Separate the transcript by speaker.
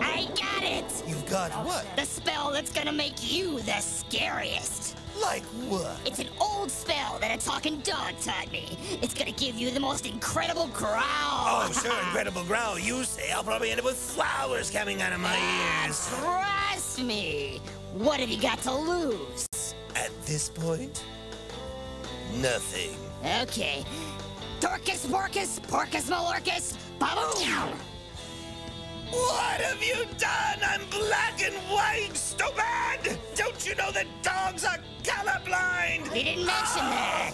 Speaker 1: I got it!
Speaker 2: You've got what?
Speaker 1: The spell that's gonna make you the scariest.
Speaker 2: Like what?
Speaker 1: It's an old spell that a talking dog taught me. It's gonna give you the most incredible growl.
Speaker 2: Oh, sure, incredible growl. You say I'll probably end up with flowers coming out of my ah, ears.
Speaker 1: Trust me. What have you got to lose?
Speaker 2: At this point, nothing.
Speaker 1: Okay. Dorcas, Porcus, Porcus, Malorcus, baboom!
Speaker 2: What have you done? I'm black and white, stupid! Don't you know that dogs are colorblind?
Speaker 1: He didn't mention that.